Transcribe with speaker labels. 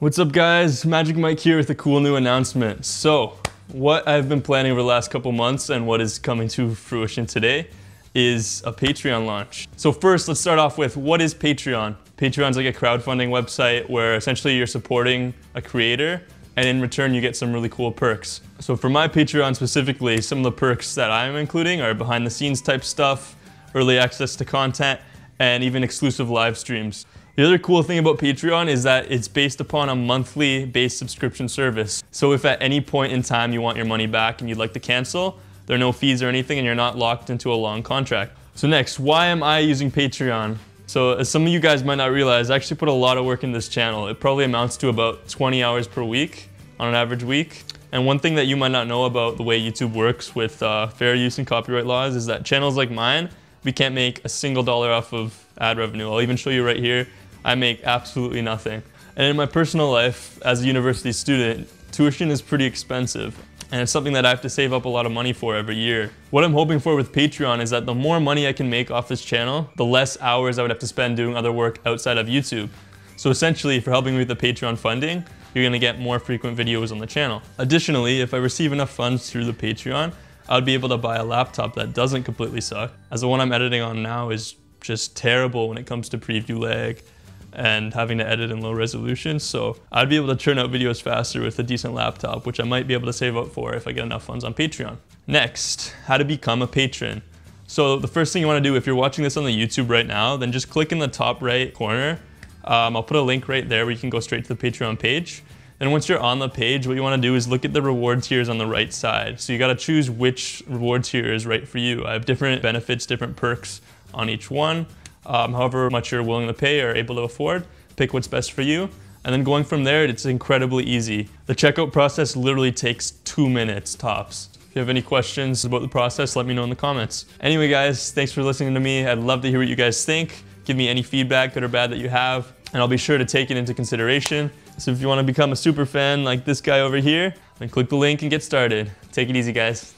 Speaker 1: What's up guys? Magik Mike here with a cool new announcement. So, what I've been planning over the last couple months and what is coming to fruition today is a Patreon launch. So first, let's start off with what is Patreon? Patreon's like a crowdfunding website where essentially you're supporting a creator and in return you get some really cool perks. So for my Patreon specifically, some of the perks that I'm including are behind the scenes type stuff, early access to content, and even exclusive live streams. The other cool thing about Patreon is that it's based upon a monthly based subscription service. So if at any point in time you want your money back and you'd like to cancel, there are no fees or anything and you're not locked into a long contract. So next, why am I using Patreon? So as some of you guys might not realize, I actually put a lot of work in this channel. It probably amounts to about 20 hours per week on an average week. And one thing that you might not know about the way YouTube works with uh, fair use and copyright laws is that channels like mine, we can't make a single dollar off of ad revenue. I'll even show you right here. I make absolutely nothing. And in my personal life, as a university student, tuition is pretty expensive. And it's something that I have to save up a lot of money for every year. What I'm hoping for with Patreon is that the more money I can make off this channel, the less hours I would have to spend doing other work outside of YouTube. So essentially, for helping me with the Patreon funding, you're gonna get more frequent videos on the channel. Additionally, if I receive enough funds through the Patreon, I would be able to buy a laptop that doesn't completely suck, as the one I'm editing on now is just terrible when it comes to preview lag and having to edit in low resolution. So I'd be able to churn out videos faster with a decent laptop, which I might be able to save up for if I get enough funds on Patreon. Next, how to become a patron. So the first thing you wanna do if you're watching this on the YouTube right now, then just click in the top right corner. Um, I'll put a link right there where you can go straight to the Patreon page. Then once you're on the page, what you wanna do is look at the reward tiers on the right side. So you gotta choose which reward tier is right for you. I have different benefits, different perks on each one um, however much you're willing to pay or able to afford. Pick what's best for you. And then going from there, it's incredibly easy. The checkout process literally takes two minutes tops. If you have any questions about the process, let me know in the comments. Anyway, guys, thanks for listening to me. I'd love to hear what you guys think. Give me any feedback, good or bad, that you have, and I'll be sure to take it into consideration. So if you want to become a super fan like this guy over here, then click the link and get started. Take it easy, guys.